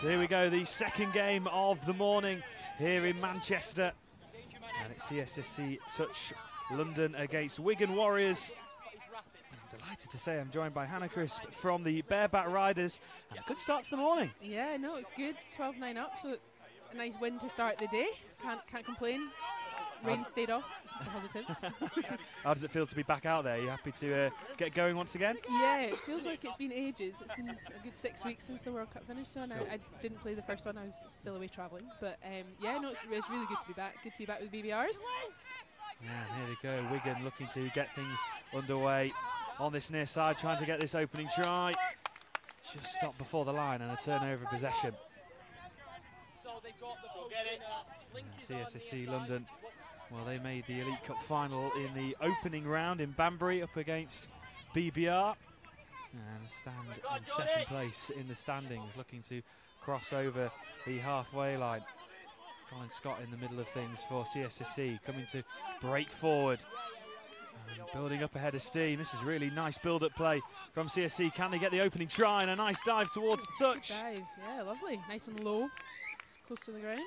So here we go, the second game of the morning here in Manchester. And it's CSSC Touch London against Wigan Warriors. I'm delighted to say I'm joined by Hannah Crisp from the Bareback Riders. And a good start to the morning. Yeah, no, it's good. 12 9 up, so it's a nice win to start the day. Can't, can't complain. Rain stayed off. The positives. How does it feel to be back out there? Are you happy to uh, get going once again? yeah, it feels like it's been ages. It's been a good six weeks since the World Cup finished, so and I, I didn't play the first one. I was still away travelling, but um, yeah, no, it's, it's really good to be back. Good to be back with the BBRs. Yeah, and here they go. Wigan looking to get things underway on this near side, trying to get this opening try. Just stopped before the line and a turnover possession. So they got And CSSC London, well, they made the Elite Cup final in the opening round in Banbury up against BBR. And stand in second place in the standings, looking to cross over the halfway line. Colin Scott in the middle of things for CSSC, coming to break forward. And building up ahead of steam. This is really nice build-up play from CSC. Can they get the opening try and a nice dive towards the touch? Dive, yeah, lovely. Nice and low. It's close to the ground.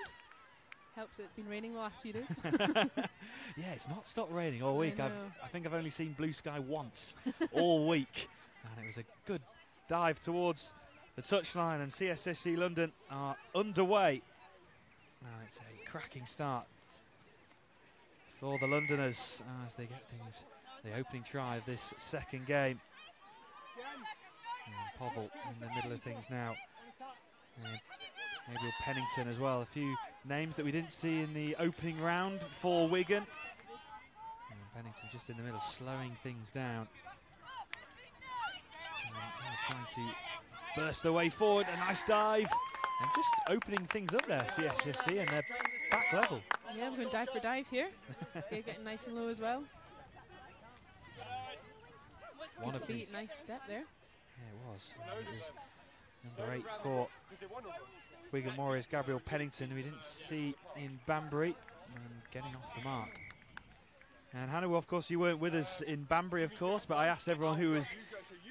Helps that it's been raining the last few days. yeah, it's not stopped raining all week. I've. I think I've only seen blue sky once all week. And it was a good dive towards the touchline, and CSSC London are underway. Now it's a cracking start for the Londoners as they get things. The opening try of this second game. And Povell in the middle of things now. And maybe Pennington as well. A few names that we didn't see in the opening round for Wigan. And Pennington just in the middle, slowing things down. Now uh, trying to burst their way forward. A nice dive. And just opening things up there, CSSC, and they're back level. yeah, we're going dive for dive here. They're getting nice and low as well. One Good of feet, nice step there. Yeah, it was. It was number eight for Wigan Warriors, Gabriel Pennington, who we didn't see in Banbury, and getting off the mark. And Hannah, well, of course, you weren't with us in Banbury, of course, but I asked everyone who was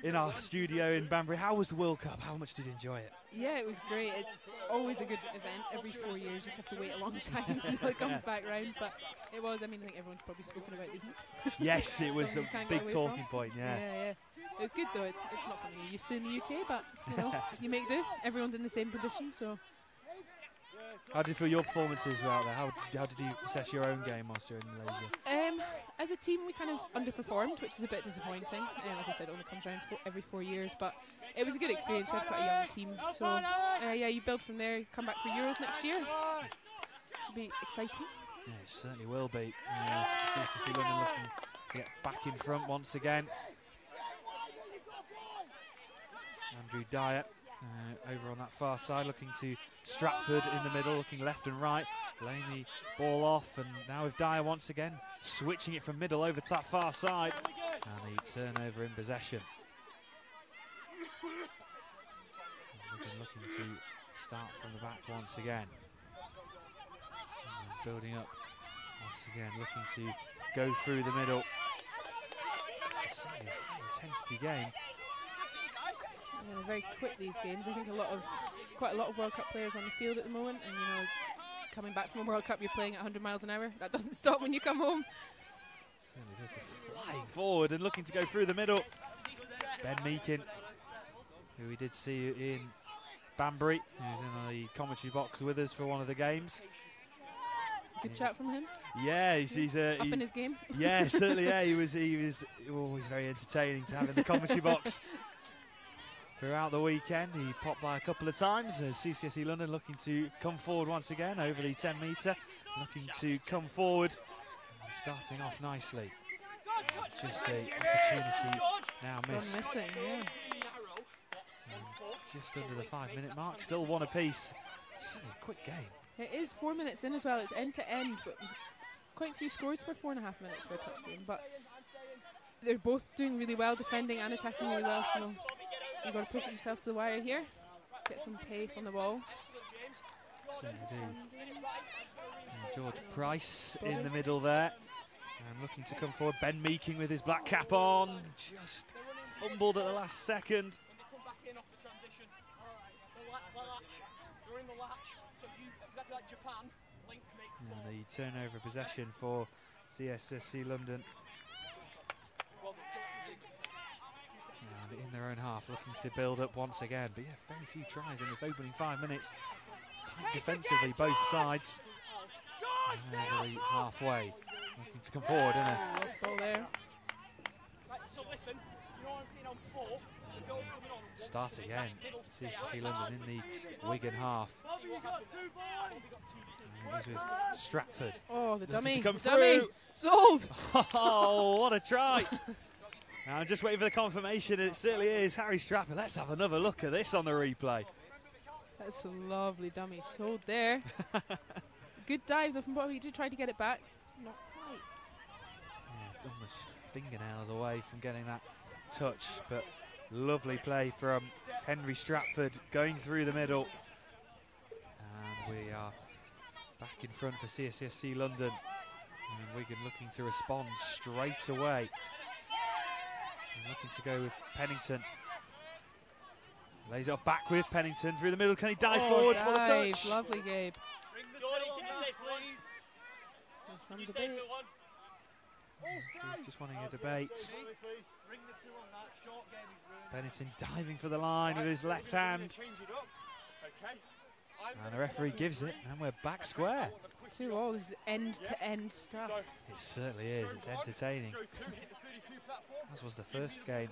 in our studio in Banbury, how was the World Cup? How much did you enjoy it? Yeah, it was great. It's always a good event. Every four years, you have to wait a long time until it comes back round. But it was. I mean, I think everyone's probably spoken about the heat. Yes, it was a Something you can't get big talking point, yeah, yeah. yeah. It was good though. It's it's not something you're used to in the UK, but you know, you make do. Everyone's in the same condition, so How did you feel your performances were out there? How, how did you assess your own game whilst you're in Malaysia? Um, as a team, we kind of underperformed, which is a bit disappointing. Um, as I said, it only comes around four, every four years, but it was a good experience. We had quite a young team, so uh, yeah, you build from there. Come back for Euros next year. Should be exciting. Yeah, it certainly will be. Yes, CCC London looking to get back in front once again. Andrew Dyer uh, over on that far side, looking to Stratford in the middle, looking left and right, laying the ball off, and now with Dyer once again switching it from middle over to that far side, and the turnover in possession. Looking to start from the back once again. Building up once again, looking to go through the middle. It's a intensity game. Yeah, they're very quick these games. I think a lot of quite a lot of World Cup players on the field at the moment, and you know, coming back from a World Cup, you're playing at 100 miles an hour. That doesn't stop when you come home. Certainly does. Flying forward and looking to go through the middle. Ben Meakin, who we did see in Banbury, who's in the commentary box with us for one of the games. Good Yeah. chat from him. Yeah, he's, he's, uh, Up in his game. yeah, certainly. Yeah, he was he was always very entertaining to have in the commentary box. Throughout the weekend, he popped by a couple of times uh, as CSSC London looking to come forward once again over the 10 metre, looking to come forward, and starting off nicely. Just a opportunity now missed. missing. Yeah. Mm, just under the five minute mark, still one apiece. Certainly a quick game. It is four minutes in as well. It's end to end, but quite a few scores for four and a half minutes for a touch game. But they're both doing really well, defending and attacking really well. So you've got to push yourself to the wire here, get some pace on the ball. Certainly do. And George Price in the middle there. And looking to come forward. Ben Meakin with his black cap on. Just fumbled at the last second. in the latch, so you exactly like Japan. Link And the turnover possession for CSSC London. Well, the- the- the- And in their own half, looking to build up once again. But yeah, very few tries in this opening five minutes. Tight defensively, both sides. Oh, and over the halfway, looking to come forward, isn't it? Oh, lost ball there. Right, so listen, you know what I'm seeing on four? The girls coming on. Start again. back middle to stay CSSC out. London in the Wigan half. See what happens. Bobby got two. And it is with Stratford. Oh, the dummy. to come dummy. through. Sold. Oh, what a try! I'm just waiting for the confirmation, and it certainly is Harry Stratford. Let's have another look at this on the replay. That's a lovely dummy. Sold there. Good dive though from Bobby. He did try to get it back. Not quite. Yeah, almost fingernails away from getting that touch, but lovely play from Henry Stratford going through the middle. And we are back in front for CSSC London. And Wigan looking to respond straight away. And looking to go with Pennington. Lays it off back with Pennington through the middle. Can he dive oh, forward for the touch? Lovely, Gabe. Jordan, can you please? There's some You debate. Just wanting a debate. Bring the two on that. Short game is ruined. Pennington diving for the line with his left hand. Change it up. Okay. I'm And the referee gives it, and we're back square. Two all. This is end-to-end stuff. It certainly is. It's entertaining. As was the first game.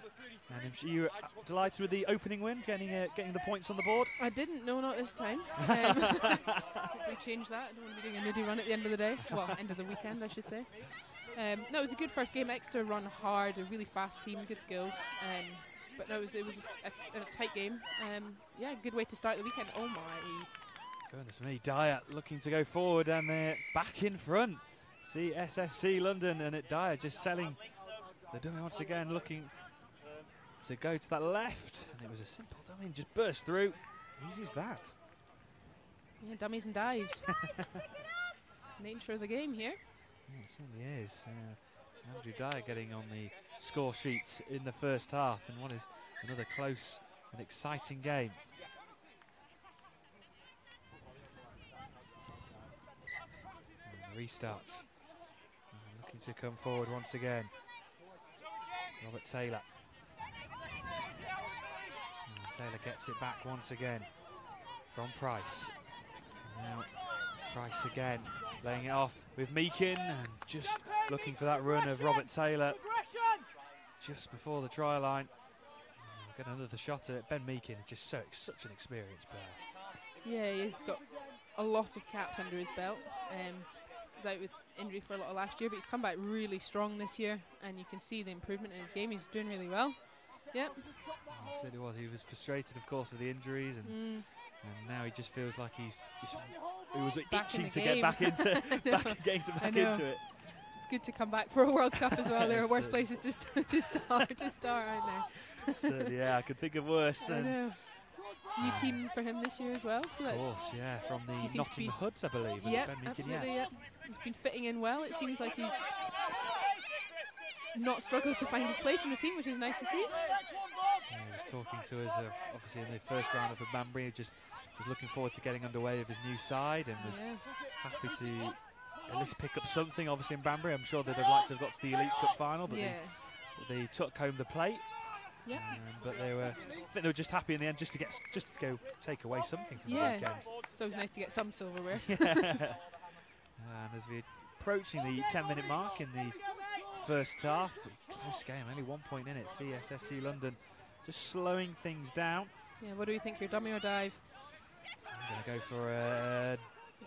And I'm sure you were delighted with the opening win, getting uh, getting the points on the board. I didn't know not this time. Um, hopefully change that. I don't want to be doing a nudie run at the end of the day. Well, end of the weekend, I should say. Um, no, it was a good first game. Exeter run hard, a really fast team, good skills. Um, but no, it was, it was a, a tight game. Um, yeah, good way to start the weekend. Oh my. Goodness me, Dyer looking to go forward, and they're back in front. CSSC London, and it Dyer just selling the dummy once again, looking to go to that left, and it was a simple dummy, and just burst through. Easy as that. Yeah, dummies and dives. Nature of the game here. Yeah, it certainly is. Uh, Andrew Dyer getting on the score sheets in the first half, and what is another close and exciting game. And restarts. Looking to come forward once again. Robert Taylor. And Taylor gets it back once again from Price. Now Price again, laying it off with Meakin and just looking for that run of Robert Taylor just before the try line. Get another shot at it. Ben Meakin is just so such an experienced player. Yeah, he's got a lot of caps under his belt. Um, was out with injury for a lot of last year, but he's come back really strong this year, and you can see the improvement in his game. He's doing really well. Yep. He said he was. He was frustrated, of course, with the injuries, and, Mm. and now he just feels like he's just he was Back itching to game. get back into back again to back into it. It's good to come back for a World Cup as well. There are worse places to, st- to start, to start, aren't there? Yeah, I could think of worse. I And know. New team for him this year as well. So of course, yeah, from the Nottingham Hoods, I believe. Was Yep, it Ben Meakin? absolutely. Yeah. He's been fitting in well. It seems like he's not struggled to find his place in the team, which is nice to see. Yeah, he was talking to us, uh, obviously, in the first round of the Banbury. He just was looking forward to getting underway with his new side and was Yeah. happy to at least pick up something, obviously, in Banbury. I'm sure they'd have liked to have got to the Elite Cup final, but yeah. they, they took home the plate. Yep. Um, but they were, I think they were just happy in the end just to get, just to go take away something from Yeah. the weekend. It's always nice to get some silverware. Yeah. and as we're approaching the 10 minute mark in the first half, close game, only one point in it. CSSC London just slowing things down. Yeah, what do you think? Your dummy or dive? I'm going to go for a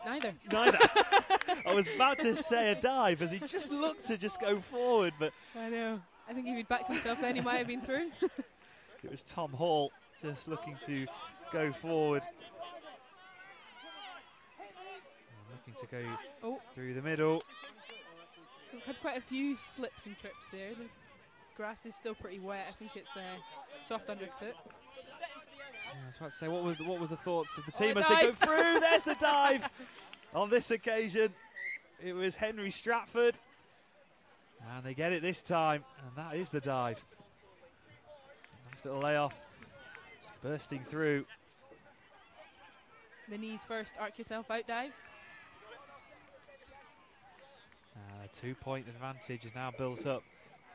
Neither. neither. I was about to say a dive as he just looked to just go forward, but I know. I think if he'd backed himself then he might have been through. it was Tom Hall just looking to go forward. Looking to go Oh. through the middle. We've had quite a few slips and trips there. The grass is still pretty wet. I think it's uh, soft underfoot. Yeah, I was about to say, what was the, what was the thoughts of the Oh, team as they go through? There's the dive. On this occasion, it was Henry Stratford, and they get it this time, and that is the dive. Nice little layoff, just bursting through. the knees first, arc yourself out dive. Uh, two point advantage is now built up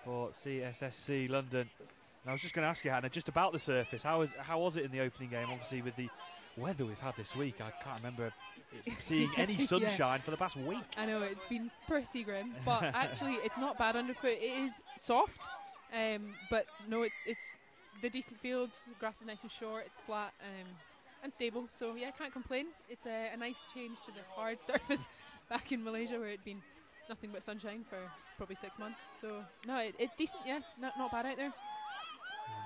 for CSSC London. And I was just going to ask you, Hannah, just about the surface. How was how was it in the opening game? Obviously, with the weather we've had this week, I can't remember seeing any Yeah. sunshine for the past week. I know it's been pretty grim, but actually it's not bad underfoot. It is soft, um, but no, it's it's the decent fields. The grass is nice and short. It's flat um, and stable. So yeah, I can't complain. It's a, a nice change to the hard surface back in Malaysia where it'd been nothing but sunshine for probably six months. So no, it, it's decent. Yeah, not not bad out there,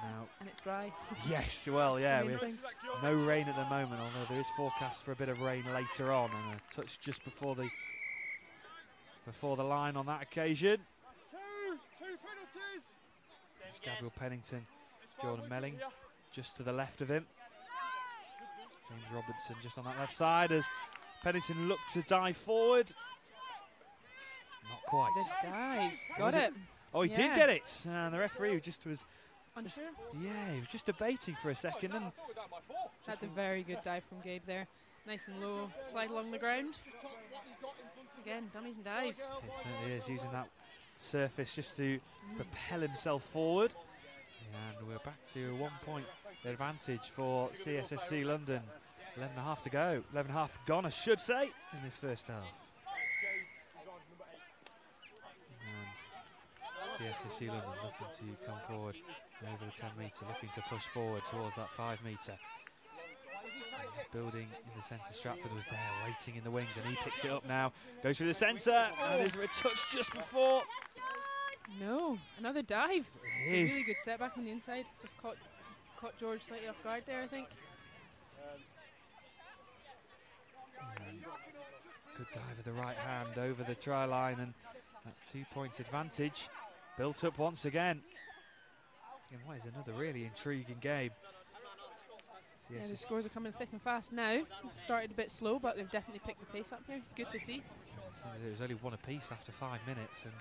now, and it's dry. yes, well, yeah, no rain at the moment, although there is forecast for a bit of rain later on, and a touch just before the before the line on that occasion. Two, two penalties. It's Gabriel Pennington, Jordan Melling just to the left of him. James Robertson just on that left side as Pennington looked to dive forward. Not quite. The dive, got it? it. Oh, he did get it. And the referee just was, Unsure. yeah, he was just debating for a second. And That's a very good dive from Gabe there. Nice and low, slide along the ground. Again, dummies and dives. He certainly is using that surface just to propel himself forward. And we're back to a one point advantage for CSSC London. 11 and a half to go. 11 and a half gone, I should say, in this first half. CSSC London looking to come forward over the 10 metre, looking to push forward towards that 5 metre. Building in the centre. Stratford was there waiting in the wings and he picks it up now. Goes through the centre and is a touch just before? No, another dive. It's a really good step back on the inside. Just caught caught George slightly off guard there, I think. And good dive with the right hand over the try line and that two point advantage built up once again. And what is another really intriguing game? Yeah, the scores are coming thick and fast now. Started a bit slow, but they've definitely picked the pace up here. It's good to see. it was only one apiece after five minutes and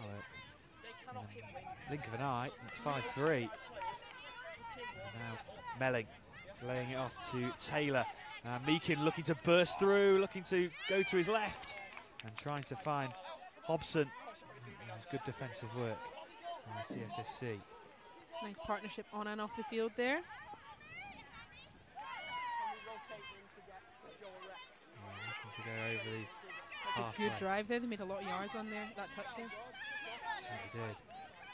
well, uh, in blink of an eye, it's 5 3. Now Melling laying it off to Taylor. Uh, Meakin looking to burst through, looking to go to his left and trying to find Hobson. It was good defensive work by CSSC. Nice partnership on and off the field there. Looking to go over the That's a good drive there. They made a lot of yards on there. That touch there. certainly did.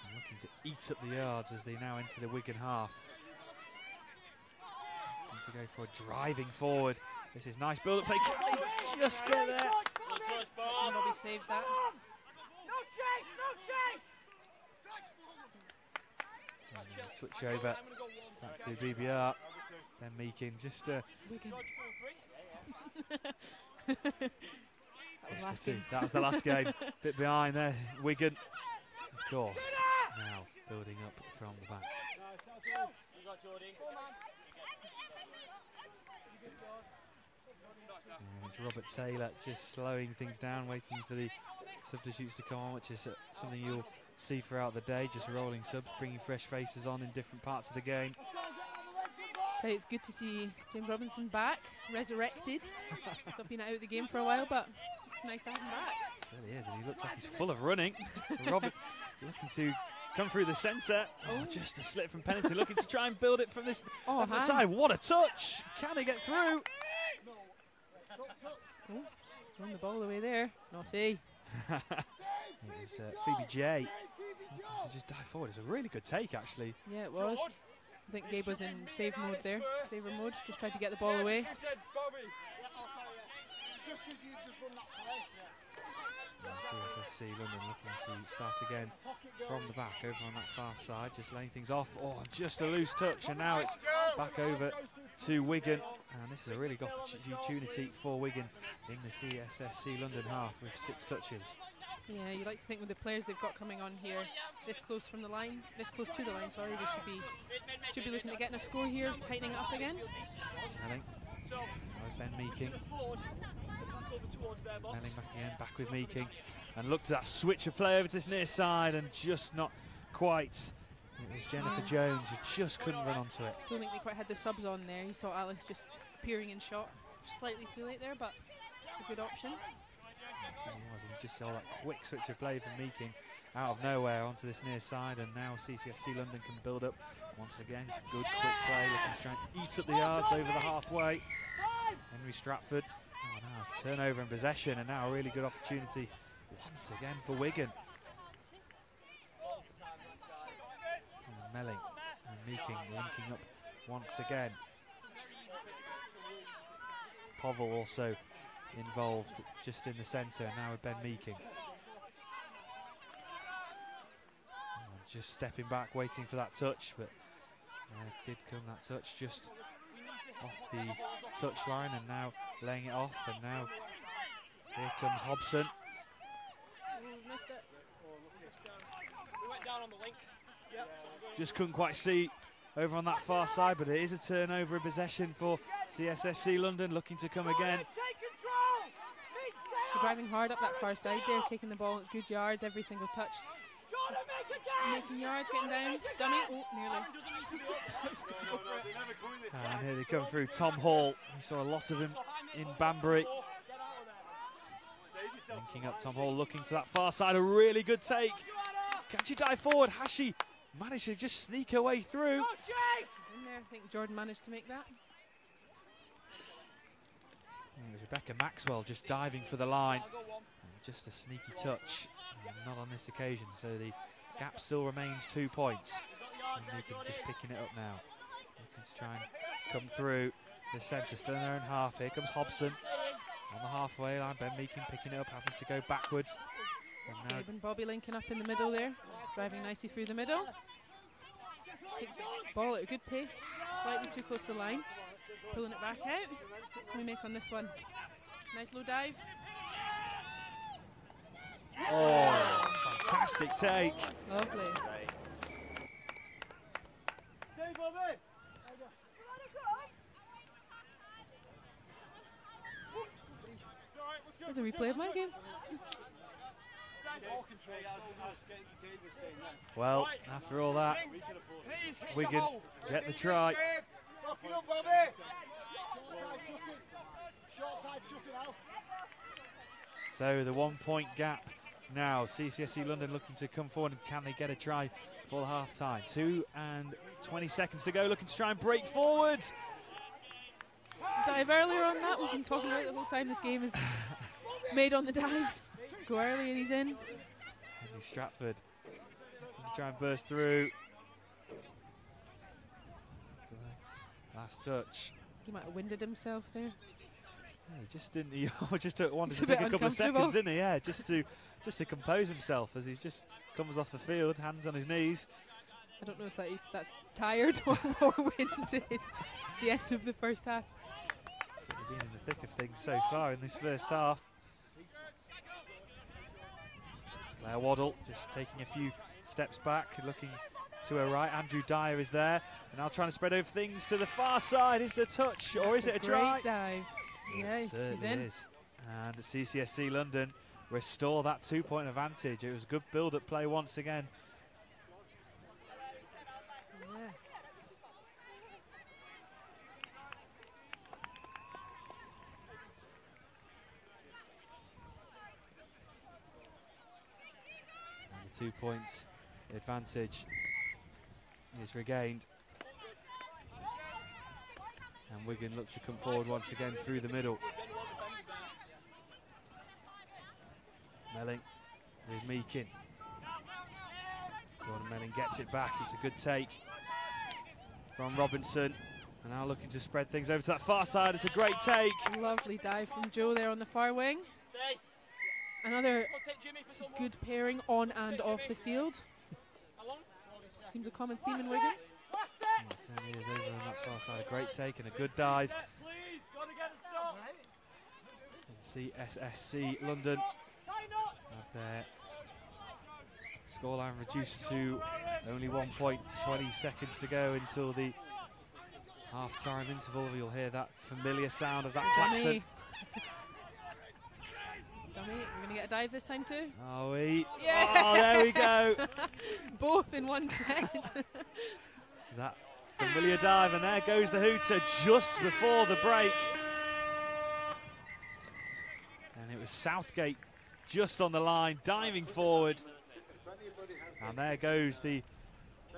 And looking to eat up the yards as they now enter the Wigan half. Looking to go for a driving forward. This is nice build-up play. Can they just get there? Jim Bobby saved that. And then switch over back to BBR. Then Meakin just uh, that was last the game. That was the last game. Bit behind there. Wigan, of course, now building up from the back. And it's Robert Taylor just slowing things down, waiting for the substitutes to come on, which is uh, something you'll see throughout the day. Just rolling subs, bringing fresh faces on in different parts of the game. So it's good to see James Robinson back, resurrected. so been out of the game for a while, but it's nice to have him back. Certainly is, and he looks like he's full of running. Robert looking to come through the centre. Oh, Oh. just a slip from Pennington, looking to try and build it from this Oh, left side. What a touch! Can he get through? Oh, throwing the ball away there. Naughty. it was uh, Phoebe J. Looking to just dive forward. It's a really good take, actually. Yeah, it was. I think Gabe was in save mode there. Saver mode. Just tried to get the ball away. And oh, CSSC London looking to start again from the back over on that far side, just laying things off. Oh, just a loose touch, and now it's back over to Wigan. And this is a really good opportunity for Wigan in the CSSC London half with six touches. Yeah, you like to think with the players they've got coming on here, this close from the line, this close to the line. Sorry, they should be should be looking at getting a score here, tightening it up again. Melling, with Ben Meakin. Melling back again, back with Meakin. And look to that switch of play over to this near side and just not quite. It was Jennifer Jones who just couldn't run onto it. Don't think they quite had the subs on there. You saw Alice just appearing in shot. Slightly too late there, but it's a good option. He was. And just saw that quick switch of play from Meakin out of nowhere onto this near side, and now CCSC London can build up once again. Good quick play, looking to try and eat up the yards over the halfway. Henry Stratford. Oh, now turnover and possession, and now a really good opportunity once again for Wigan. And Melling and Meakin linking up once again. Povel also involved just in the centre, now with Ben Meakin. Oh, just stepping back, waiting for that touch, but uh, did come that touch just off the touchline, and now laying it off, and now here comes Hobson. Just couldn't quite see over on that far side, but it is a turnover in possession for CSSC London, looking to come again. Driving hard up that far side there, taking the ball at good yards every single touch. Making yards, getting down. Dummy. Oh, nearly. Go for it. And here they come through. Tom Hall. We saw a lot of him in Banbury. Linking up Tom Hall, looking to that far side. A really good take. Can she dive forward? Has she managed to just sneak her way through? In there, I think Jordan managed to make that. It Rebecca Maxwell just diving for the line. Just a sneaky touch. not on this occasion. So the gap still remains two points. And Meakin just picking it up now. Looking to try and come through the centre. Still in their own half. Here comes Hobson. On the halfway line, Ben Meakin picking it up, having to go backwards. And and Bobby linking up in the middle there, driving nicely through the middle. Takes the ball at a good pace, slightly too close to the line, pulling it back out. What can we make on this one? Nice low dive. Oh, fantastic take. Lovely. There's a replay of my game. Well, after all that, Wigan get the try. So the one point gap now. CSSC London looking to come forward. And Can they get a try for half time? Two and 20 seconds to go. Looking to try and break forward. Dive earlier on that. We've been talking about it the whole time. This game is made on the dives. Go early and he's in. Henry Stratford looking to try and burst through. Last touch. He might have winded himself there. Yeah, he just didn't. He just took- wanted It's to a take a couple of seconds, didn't he? Yeah, just to just to compose himself as he just comes off the field, hands on his knees. I don't know if that is that's tired or more winded. The end of the first half. Certainly been in the thick of things so far in this first half. Claire Waddle just taking a few steps back, looking to her right. Andrew Dyer is there, and now trying to spread over things to the far side. Is the touch, or is it a Great try? dive. It Yes, she's in. is. And CCSC London restore that two-point advantage. It was a good build-up play once again. Yeah. The two points advantage is regained. And Wigan look to come forward once again through the middle. Melling with Meakin. Jordan Melling gets it back. It's a good take from Robinson. And now looking to spread things over to that far side. It's a great take. Lovely dive from Joe there on the far wing. Another good pairing on and off the field. Seems a common theme in Wigan. It certainly is over on that far side. A great take and a good dive. And CSSC London have their scoreline reduced to only one point. 20 seconds to go until the half-time interval. You'll hear that familiar sound of that klaxon. Dummy, we're going to get a dive this time too. Oh, Are we? Yeah. Oh, there we go. Both in one set. that familiar dive, and there goes the hooter just before the break. And it was Southgate just on the line, diving forward. And there goes the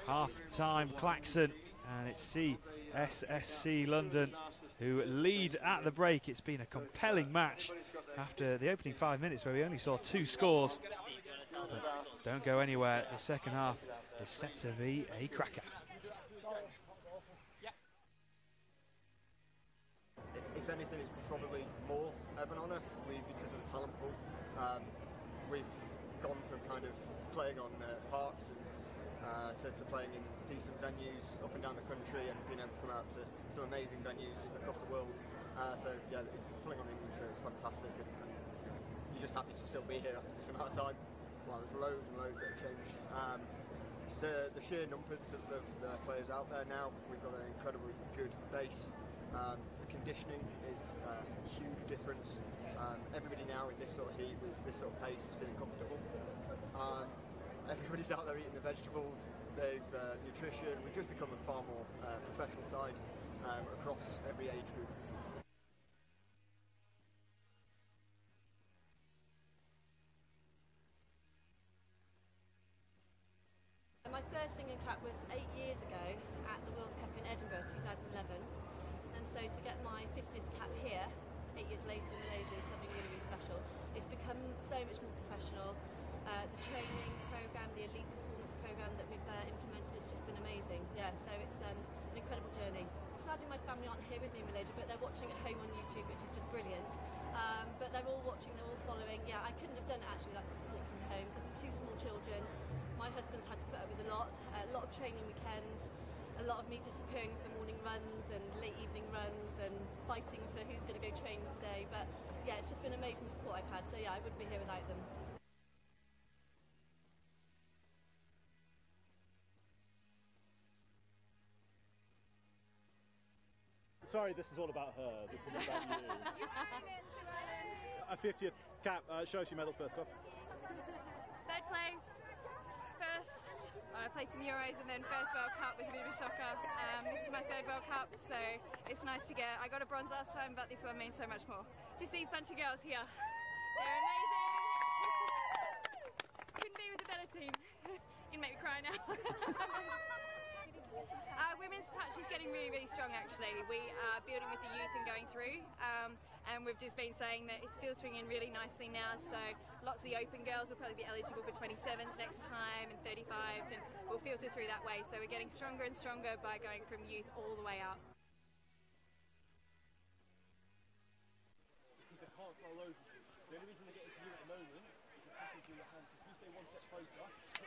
half-time klaxon. And it's CSSC London who lead at the break. It's been a compelling match after the opening five minutes where we only saw two scores. But don't go anywhere. The second half is set to be a cracker. If anything, it's probably more of an honour because of the talent pool. Um, we've gone from kind of playing on uh, parks and, uh, to, to playing in decent venues up and down the country and being able to come out to some amazing venues across the world. Uh, so yeah, playing on the England show is fantastic and, and you're just happy to still be here after this amount of time. Well, there's loads and loads that have changed. Um, the, the sheer numbers of, of the players out there now, we've got an incredibly good base. Um, the conditioning is uh, a huge difference. Um, everybody now in this sort of heat with this sort of pace is feeling comfortable. Um, everybody's out there eating the vegetables, they've uh, nutrition. We've just become a far more uh, professional side um, across every age group. Later in Malaysia is something really really special. It's become so much more professional. Uh, the training program, the elite performance program that we've uh, implemented has just been amazing. Yeah, so it's um, an incredible journey. Sadly my family aren't here with me in Malaysia but they're watching at home on YouTube which is just brilliant. Um, but they're all watching, they're all following. Yeah, I couldn't have done it actually without the support from home because with two small children my husband's had to put up with a lot, a lot of training weekends, a lot of me disappearing for morning runs and late evening runs and fighting for who's going to go training today. But yeah, it's just been amazing support I've had. So yeah, I wouldn't be here without them. Sorry, this is all about her. This is about you. A 50th cap. Uh, show us your medal first off. Third place. First, I played some Euros and then first World Cup was a bit of a shocker. Um, this is my third World Cup, so it's nice to get. I got a bronze last time, but this one means so much more. Just these bunch of girls here. They're amazing. Couldn't be with a better team. You'd make me cry now. Uh, women's touch is getting really, really strong actually. We are building with the youth and going through, um, and we've just been saying that it's filtering in really nicely now. So lots of the open girls will probably be eligible for 27s next time and 35s, and we'll filter through that way. So we're getting stronger and stronger by going from youth all the way up.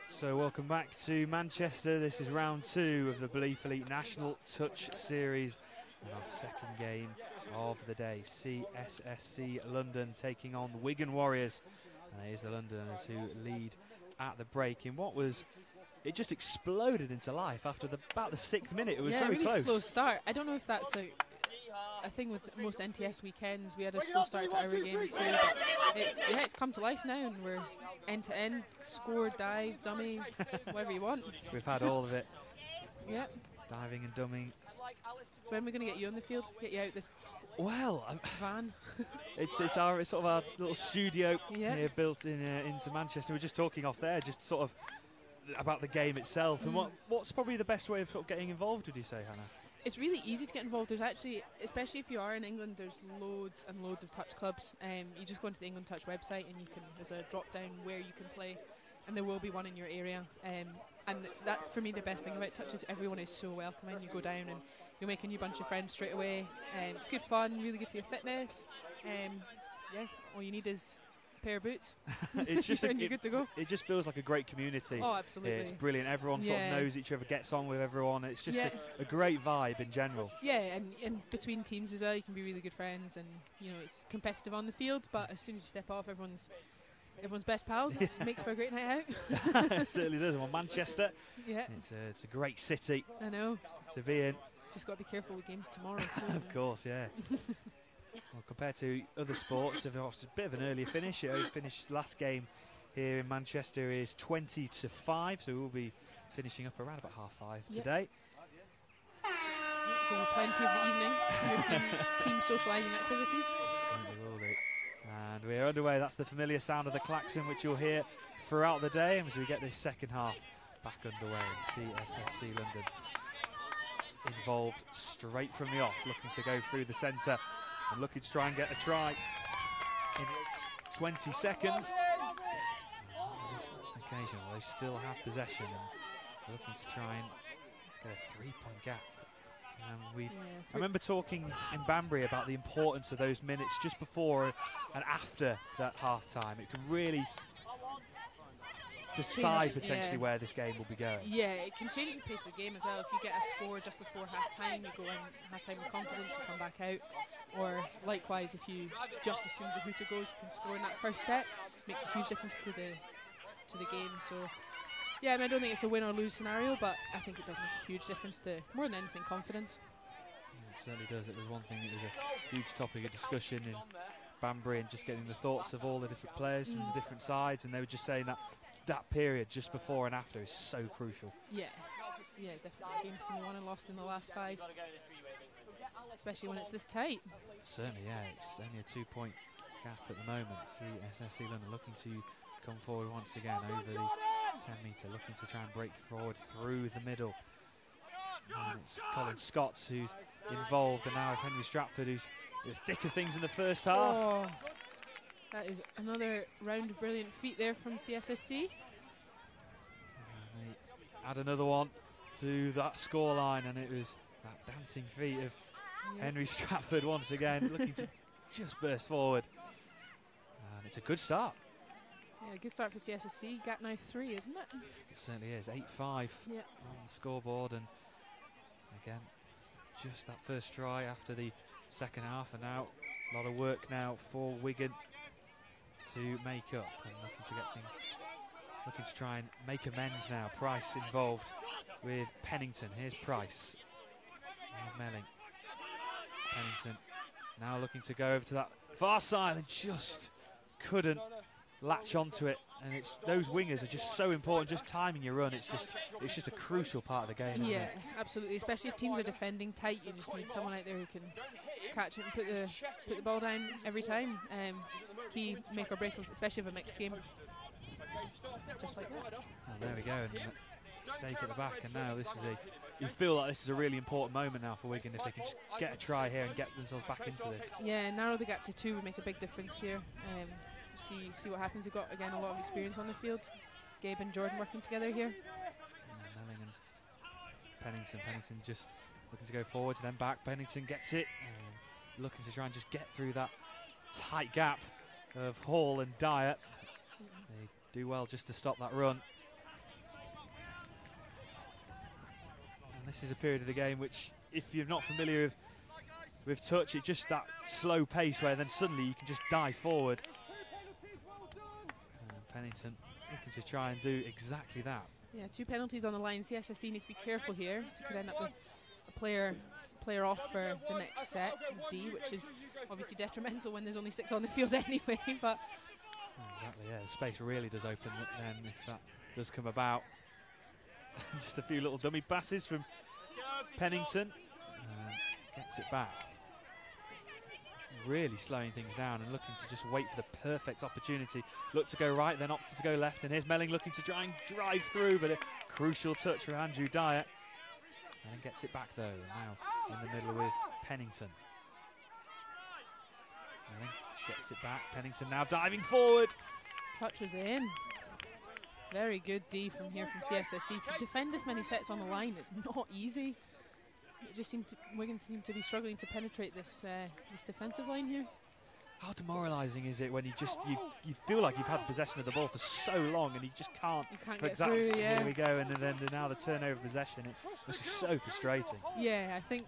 So welcome back to Manchester. This is round two of the Belief Elite National Touch Series. And our second game of the day. CSSC London taking on the Wigan Warriors. And it is the Londoners who lead at the break in what was it just exploded into life after the about the sixth minute. It was yeah, very really close. slow start. I don't know if that's a, a thing with most NTS weekends. We had a slow start to our game too. It's, yeah, it's come to life now, and we're end to end, score, dive, dummy, whatever you want. We've had all of it. Yep. Diving and dumming. So when are we going to get you on the field? Get you out this Well, um, van? It's it's our it's sort of our little studio Yeah. here built in uh, into Manchester. We are just talking off there, just sort of about the game itself and Mm. what what's probably the best way of sort of getting involved. Would you say, Hannah? It's really easy to get involved. There's actually, especially if you are in England, there's loads and loads of touch clubs. Um, you just go onto the England Touch website and you can there's a drop down where you can play, and there will be one in your area. Um, and that's for me the best thing about touch is everyone is so welcoming. You go down and you'll make a new bunch of friends straight away. Um, it's good fun, really good for your fitness. Um, yeah, all you need is a pair of boots. it's just a, and you're it, good to go. it just feels like a great community. Oh, absolutely. It's brilliant. Everyone sort of knows each other, gets on with everyone. It's just Yeah. a, a great vibe in general. Yeah, and, and between teams as well, you can be really good friends, and you know it's competitive on the field. But as soon as you step off, everyone's everyone's best pals. It makes for a great night out. it certainly does. Well, Manchester, yeah, it's a, it's a great city I know. to be in. Just got to be careful with games tomorrow too. Of course, yeah. well, compared to other sports, they've a bit of an earlier finish. It finished last game here in Manchester is 20 to 5, so we'll be finishing up around about half five Yep. today. Were plenty of the evening, team, team socialising activities. And we're underway. That's the familiar sound of the klaxon, which you'll hear throughout the day as we get this second half back underway. CSSC London involved straight from the off, looking to go through the centre and looking to try and get a try in 20 seconds. On this occasion, they still have possession and looking to try and get a three-point gap. Um, we've Yeah, I remember talking in Banbury about the importance of those minutes just before and after that half time. It can really decide potentially yeah. where this game will be going. Yeah, it can change the pace of the game as well. If you get a score just before half time, you go in half time with confidence, you come back out. Or likewise, if you just as soon as the hooter goes, you can score in that first set. Makes a huge difference to the to the game. So yeah, I, mean, I don't think it's a win or lose scenario, but I think it does make a huge difference to more than anything confidence. It certainly does. It was one thing that was a huge topic of discussion in Banbury and just getting the thoughts of all the different players from Mm. the different sides. And they were just saying that that period just before and after is so crucial. Yeah, yeah, definitely. Games can be won and lost in the last five, especially when it's this tight. Certainly, yeah. It's only a two-point gap at the moment. See SSC London looking to come forward once again over the 10 metre, looking to try and break forward through the middle. And it's Colin Scott who's involved, and now with Henry Stratford who's in the thick of things in the first half. Oh, that is another round of brilliant feet there from CSSC. And they add another one to that scoreline, and it was that dancing feet of Henry Stratford once again, looking to just burst forward. And it's a good start. Yeah, good start for CSSC. Gap now three, isn't it? It certainly is. 8 5 Yeah. on the scoreboard. And again, just that first try after the second half. And now a lot of work now for Wigan to make up and looking to get things, looking to try and make amends now. Price involved with Pennington. Here's Price. Melling. Pennington now looking to go over to that far side and just couldn't latch onto it. And it's those wingers are just so important. Just timing your run, it's just it's just a crucial part of the game. Isn't Yeah, it? absolutely. Especially if teams are defending tight, you just need someone out there who can catch it and put the put the ball down every time. Um, key make or break, especially of a mixed game. Just like that. And there we go. And stake at the back. And now this is a you feel like this is a really important moment now for Wigan if they can just get a try here and get themselves back into this. Yeah, narrow the gap to two would make a big difference here. Um, see see what happens. They've got again a lot of experience on the field. Gabe and Jordan working together here. Melling and Pennington. Pennington just looking to go forwards, then back. Pennington gets it, looking to try and just get through that tight gap of Hall and Dyer. They do well just to stop that run. And this is a period of the game which, if you're not familiar with, with touch, it's just that slow pace where then suddenly you can just dive forward. Pennington looking to try and do exactly that. Yeah, two penalties on the line. CSSC need to be careful here. So could end up with a player player off for the next set D, which is obviously detrimental when there's only six on the field anyway. But Exactly, yeah. The space really does open up then if that does come about. Just a few little dummy passes from Pennington. Uh, gets it back. Really slowing things down and looking to just wait for the perfect opportunity. Look to go right, then opted to go left. And here's Melling looking to try and drive through, but a crucial touch from Andrew Dyer. And then gets it back though. Now in the middle with Pennington. Melling gets it back. Pennington now diving forward. touch was in. Very good D from here from CSSC. To defend this many sets on the line is not easy. It just seemed to, Wigan seem to be struggling to penetrate this uh, this defensive line here. How demoralising is it when you just you, you feel like you've had possession of the ball for so long and you just can't. You can't get example, through, yeah. Here we go, and then the, now the turnover possession. It must be so frustrating. Yeah, I think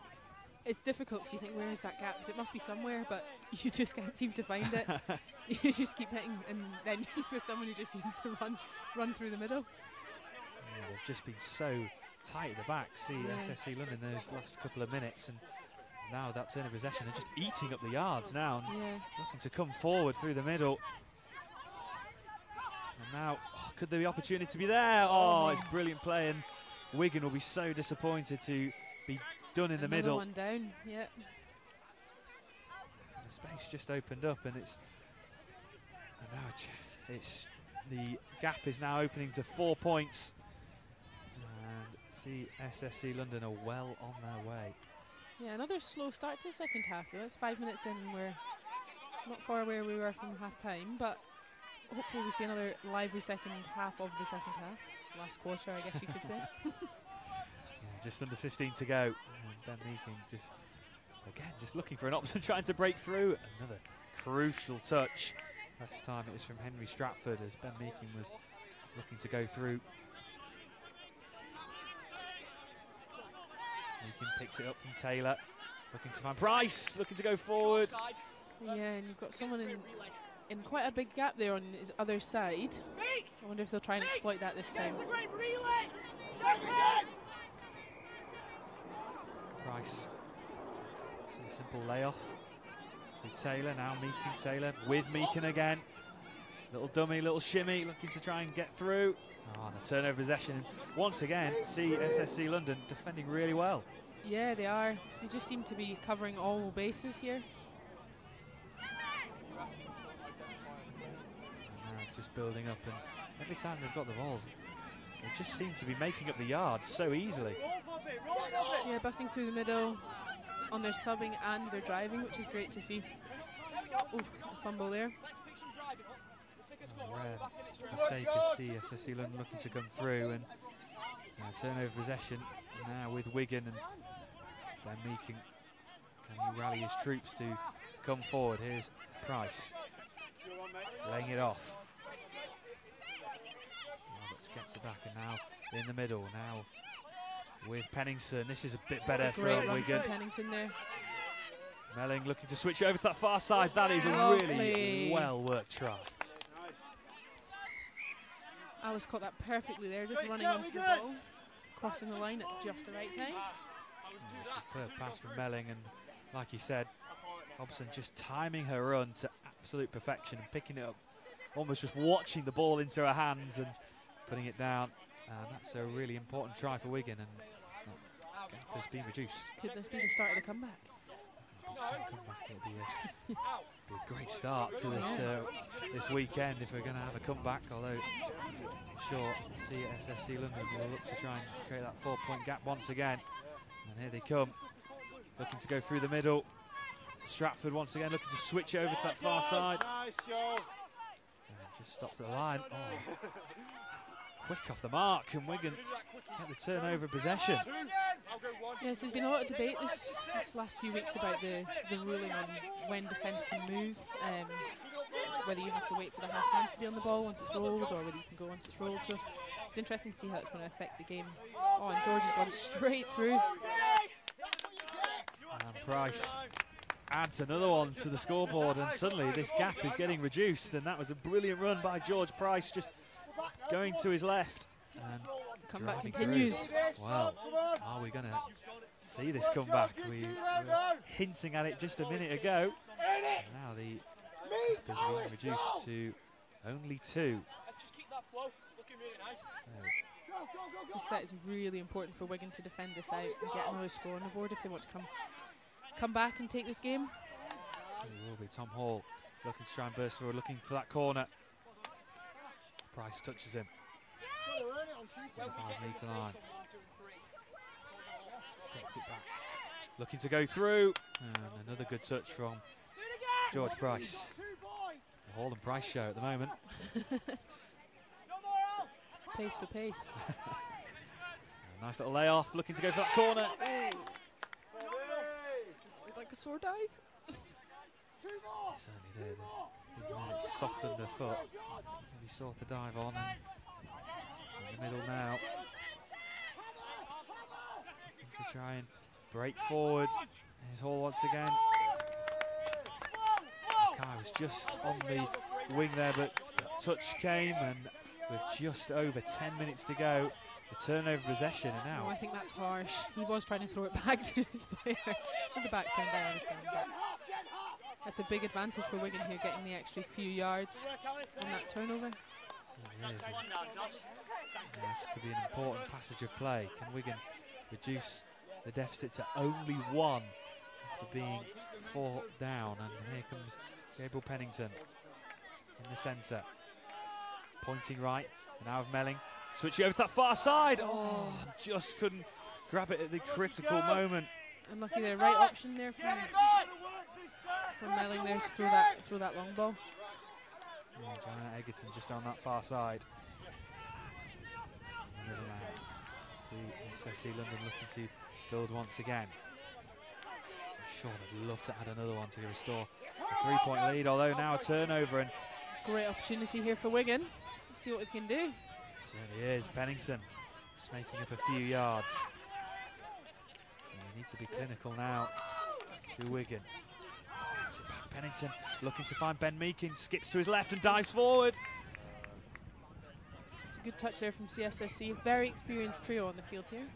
it's difficult 'cause you think, where is that gap? it must be somewhere, but you just can't seem to find it. you just keep hitting, and then with someone who just seems to run run through the middle. Yeah, they've just been so tight at the back. See Yeah. SSC London those last couple of minutes, and now that turn of possession, they're just eating up the yards now, and Yeah. looking to come forward through the middle. And now, oh, could there be opportunity to be there? Oh, Oh. it's brilliant play, and Wigan will be so disappointed to be done in the middle. one down. Yeah. The space just opened up, and it's And now it's the gap is now opening to four points. And SSC London are well on their way. Yeah, another slow start to the second half though. It's five minutes in and we're not far where we were from half time, but hopefully we see another lively second half of the second half. Last quarter, I guess you could say. Yeah, just under 15 to go. And Ben Meakin just, again, just looking for an option, trying to break through. Another crucial touch. Last time it was from Henry Stratford as Ben Meakin was looking to go through. Meakin picks it up from Taylor. Looking to find Price, looking to go forward. yeah, and you've got someone in in quite a big gap there on his other side. I wonder if they'll try and exploit that this time. Price. It's a simple layoff to Taylor. Now Meakin Taylor with Meakin again. Little dummy, little shimmy, looking to try and get through. Ah, oh, a turnover possession. Once again, CSSC London defending really well. Yeah, they are. They just seem to be covering all bases here. Ah, just building up, and every time they've got the balls, they just seem to be making up the yard so easily. Yeah, busting through the middle on their subbing and their driving, which is great to see. Oh, fumble there. A rare mistake as CSSC London looking to come through, and uh, turnover possession now with Wigan and Ben Meakin. Can he rally his troops to come forward? Here's Price laying it off. Roberts gets it back and now in the middle. Now with Pennington This is a bit better That's a great from run Wigan. Pennington there. Melling looking to switch over to that far side. That is a really well worked try. Alice caught that perfectly there, just running onto the ball, crossing the line at just the right time. Yeah, Superb pass from Melling, and like he said, Hobson just timing her run to absolute perfection and picking it up, almost just watching the ball into her hands and putting it down. And that's a really important try for Wigan, and that gap has been reduced. Could this be the start of the comeback? Some comeback. It'll be a great start to this uh, this weekend if we're going to have a comeback. Although I'm sure CSSC London will look to try and create that four-point gap once again. And here they come, looking to go through the middle. Stratford once again looking to switch over to that far side. Nice. And just stops at the line. Oh. Quick off the mark, and Wigan get the turnover possession. Yes, there's been a lot of debate this, this last few weeks about the, the ruling on when defence can move, um, whether you have to wait for the house hands to be on the ball once it's rolled, or whether you can go once it's rolled. So it's interesting to see how it's going to affect the game. Oh, and George has gone straight through. And Price adds another one to the scoreboard, and suddenly this gap is getting reduced. And that was a brilliant run by George Price, just going to his left. And Comeback continues. through. Well, are we going to see this comeback? We were hinting at it just a minute ago. And now the gap is reduced to only two. Let's just keep that flow. It's looking really nice. So This set is really important for Wigan to defend this out and get another score on the board if they want to come come back and take this game. So it will be Tom Hall looking to try and burst forward, looking for that corner. Price touches him. Five metre line. Gets it back. Looking to go through. And another good touch from George Price. The Hall and Price show at the moment. Pace for pace. Nice little layoff. Looking to go for that corner. Like a sword dive. Certainly did. Even though it's soft underfoot. Maybe saw to dive on. In the middle now. To try and break forward. Here's Hall once again. Mackay was just on the wing there, but the touch came, and with just over 10 minutes to go, the turnover possession, and Oh, I think that's harsh. He was trying to throw it back to his player with the back understand. But that's a big advantage for Wigan here, getting the extra few yards on that turnover. certainly is, and this could be an important passage of play. Can Wigan reduce the deficit to only one after being four down? And here comes Gabriel Pennington. in the centre. Pointing right, now of Melling. Switching over to that far side. Oh, just couldn't grab it at the critical moment. Unlucky there, right option there from from Melling there to throw that throw that long ball. Yeah, Joanna Egerton just on that far side. See SSC London looking to build once again. I'm sure they'd love to add another one to restore a three-point lead, although now a turnover and Great opportunity here for Wigan. See what they can do. certainly is Pennington just making up a few yards. And they need to be clinical now to Wigan. Gets it back, Pennington looking to find Ben Meakin, skips to his left and dives forward. It's a good touch there from CSSC. Very experienced trio on the field here.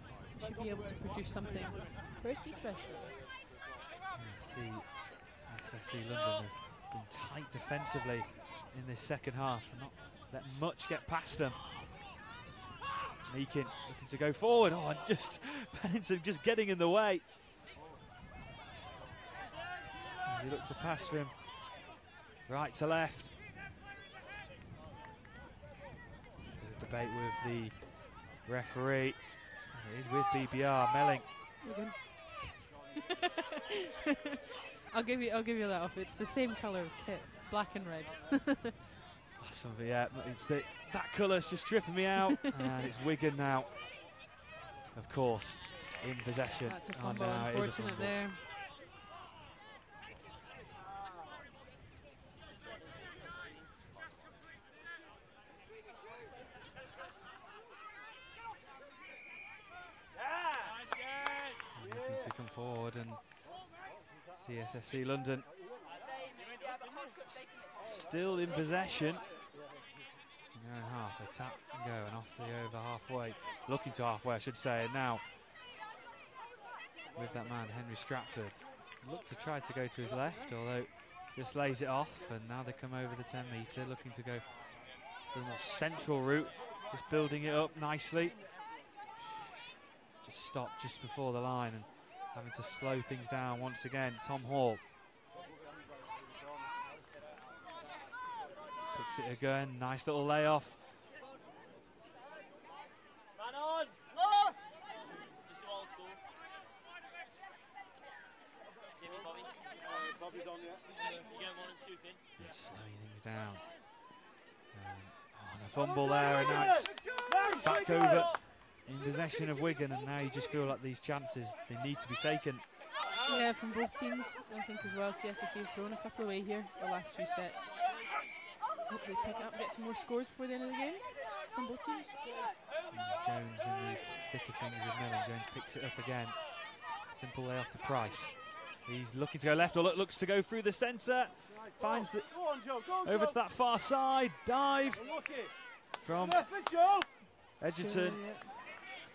Should be able to produce something pretty special. see SSC London have been tight defensively in this second half not let much get past them. Meakin looking to go forward. Oh, and just Pennington just getting in the way. As he looked to pass for him. right to left. There's a debate with the referee. It is with BBR. Melling Wigan. I'll give you I'll give you that off. It's the same colour of kit, black and red. Oh, some yeah, but it's the that colour's just tripping me out, and it's Wigan now. Of course, in possession. That's a Oh, fumble, no, it is a unfortunate there to come forward and CSSC London still in possession. And a half, a tap and go, and off the over halfway. Looking to halfway, I should say. And now, with that man, Henry Stratford, looked to try to go to his left, although just lays it off. And now they come over the 10 metre, looking to go through a more central route, just building it up nicely. Just stopped just before the line and having to slow things down once again. Tom Hall picks it again. Nice little layoff. And slowing things down. Um, oh, and a fumble there, and it's back over in possession of Wigan, and now you just feel like these chances they need to be taken. Yeah, from both teams, I think as well. CSSC have thrown a couple away here the last few sets. Hope they pick up, get some more scores before the end of the game from both teams. And Jones in the thick of things with Melling. Jones picks it up again. Simple layoff to Price. He's looking to go left, or look, looks to go through the centre. Finds the on, Joe. Go on, over to that far side. Dive from Left it, Joe. Egerton.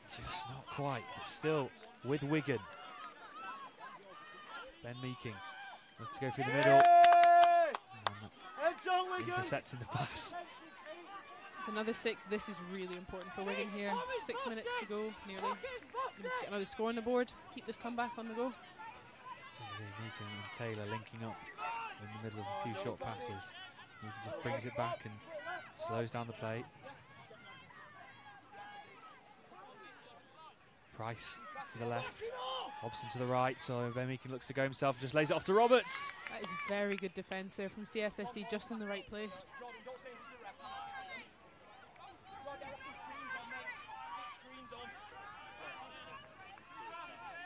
Yeah, Just not quite, but still with Wigan. Ben Meakin looks to go through the middle. Hey! and Heads on, Wigan. intercepting the pass. It's another six. This is really important for Wigan here. Six minutes to go, nearly. We need to get another score on the board. Keep this comeback on the go. So Meakin and Taylor linking up in the middle of a few short passes. Meakin just brings it back and slows down the play. Price to the left, Hobson to the right. So Meakin looks to go himself and just lays it off to Roberts. That is very good defence there from CSSC, just in the right place. Jordan, don't say anything to the ref. Go on, get up these screens on, mate. Screens on.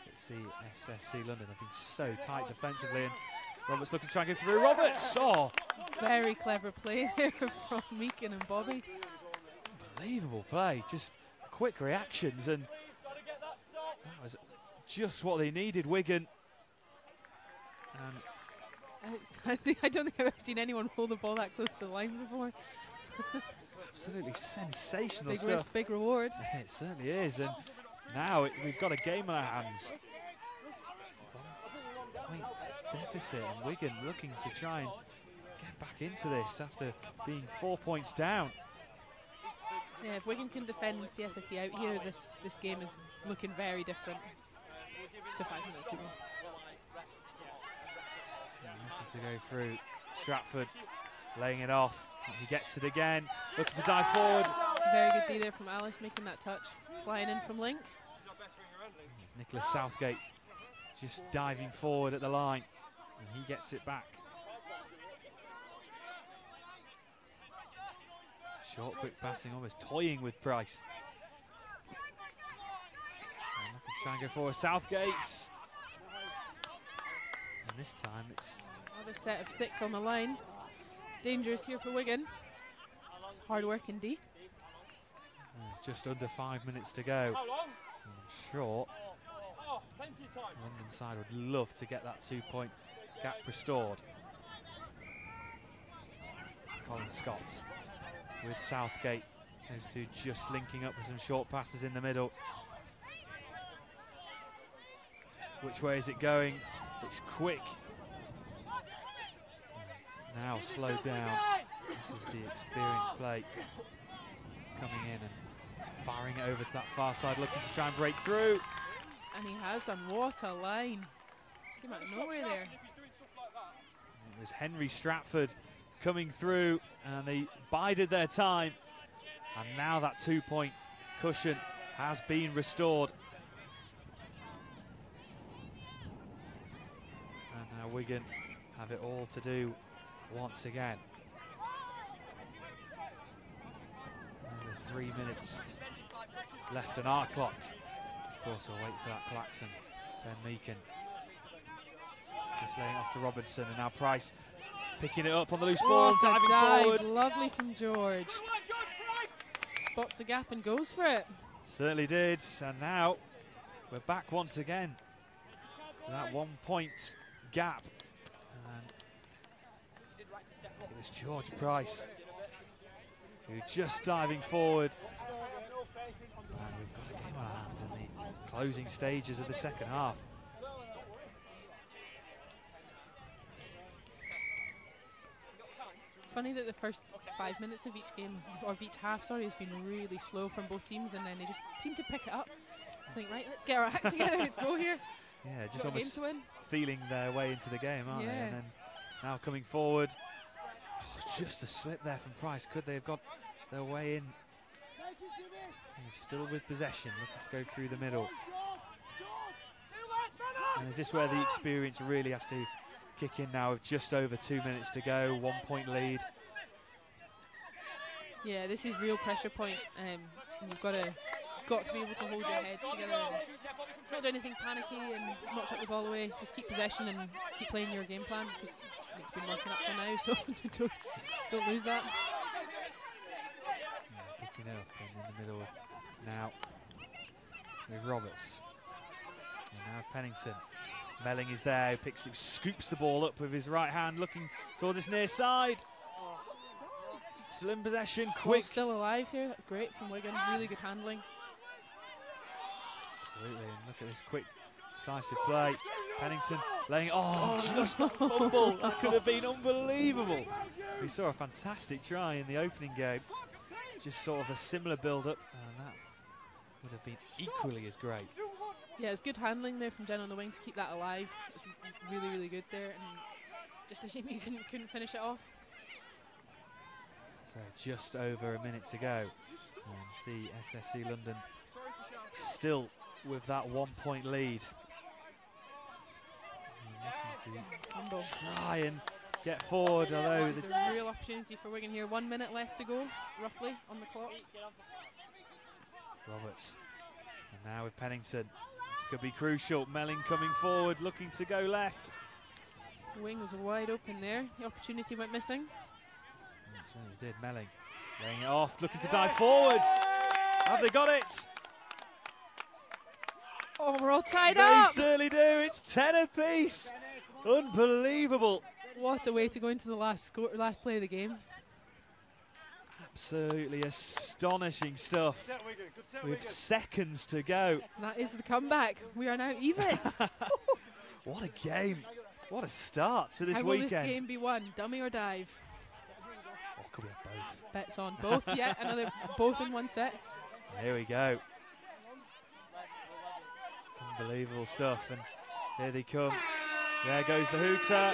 Let's see SSC London have been so tight defensively and Roberts looking to try and go through. Roberts! Oh, Very clever play there from Meakin and Bobby. unbelievable play. Just quick reactions and just what they needed, Wigan. And I, I don't think I've ever seen anyone hold the ball that close to the line before. absolutely sensational Big stuff. risk, big reward. It certainly is. And now it, we've got a game on our hands. One point deficit, and Wigan looking to try and get back into this after being four points down. Yeah, if Wigan can defend CSSC out here, this this game is looking very different to five minutes ago. Looking to go through. Stratford laying it off. He gets it again, looking to dive forward. Very good D there from Alice making that touch. Flying in from Link. Nicholas Southgate just diving forward at the line, and he gets it back. Short, quick passing, almost toying with Price. Looking to go forward. Southgate. And this time it's Another set of six on the line. It's dangerous here for Wigan. It's hard work indeed. Uh, just under five minutes to go. How long? And I'm sure plenty of time. London side would love to get that two-point gap restored. Colin Scott with Southgate. Those two just linking up with some short passes in the middle. Which way is it going? It's quick. Now slowed down. This is the experienced play coming in and firing it over to that far side, looking to try and break through. And he has done. What a line. Came out of nowhere there. It was Henry Stratford coming through and they bided their time. And now that two point cushion has been restored. And now Wigan have it all to do once again. Another three minutes left on our clock. Of course, we'll wait for that klaxon. Ben Meakin just laying off to Robinson, and now Price picking it up on the loose ball, What diving dive. forward. Lovely from George. Spots the gap and goes for it. Certainly did, and now we're back once again to that one point gap. And it was George Price who just diving forward. And we've got a game on our hands in the closing stages of the second half. It's funny that the first five minutes of each game, or of each half, sorry, has been really slow from both teams, and then they just seem to pick it up. I Think, right, let's get our act together, let's go here. Yeah, just Got a game almost to win. Feeling their way into the game, aren't they? And then now coming forward. Oh, just a slip there from Price. Could they have got their way in? Still with possession, looking to go through the middle. And is this where the experience really has to kick in now with just over two minutes to go, one point lead? Yeah, this is real pressure point. Um, you've got to got to be able to hold your heads together and not do anything panicky and not chuck the ball away. Just keep possession and keep playing your game plan because it's been working up to now. So don't, don't lose that. Yeah, picking up and in the middle now with Roberts. And now Pennington. Melling is there, picks it, scoops the ball up with his right hand, looking towards his near side. In possession, Ball's quick. still alive here. Great from Wigan. Really good handling. Absolutely, and look at this quick, decisive play. Pennington laying, oh, Oh, just no. a fumble. That could have been unbelievable. We saw a fantastic try in the opening game. Just sort of a similar build up, and that would have been equally as great. Yeah, it's good handling there from Jen on the wing to keep that alive. It's really, really good there. And just a shame you couldn't, couldn't finish it off. So just over a minute to go. And see SSC London still with that one point lead. And Humble. try and get forward, although This is a real opportunity for Wigan here. One minute left to go, roughly, on the clock. Roberts. And now with Pennington. This could be crucial. Melling coming forward, looking to go left. Wing was wide open there. The opportunity went missing. It certainly did. Melling laying it off, looking to dive forward. Have they got it? Oh, we're all tied they up. certainly do. It's 10 apiece. Unbelievable. What a way to go into the last score, last play of the game. Absolutely astonishing stuff. Set Wigan, set With seconds to go. And that is the comeback. We are now even. What a game. What a start to this How will weekend. this game be won? Dummy or dive? Oh, could we have both? Bets on both. yeah, another both in one set. Here we go. Unbelievable stuff. And here they come. There goes the hooter.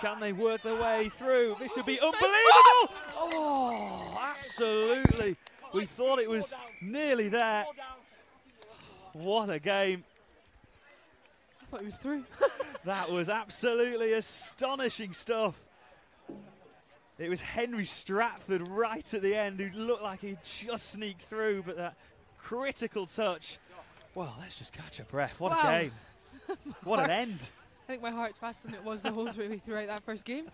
Can they work their way through? This would be unbelievable! Oh, absolutely. We thought it was nearly there. What a game. I thought he was through. That was absolutely astonishing stuff. It was Henry Stratford right at the end who looked like he'd just sneaked through, but that critical touch. Well, let's just catch a breath. What Wow. a game. What an end. I think my heart's faster than it was the whole three throughout that first game.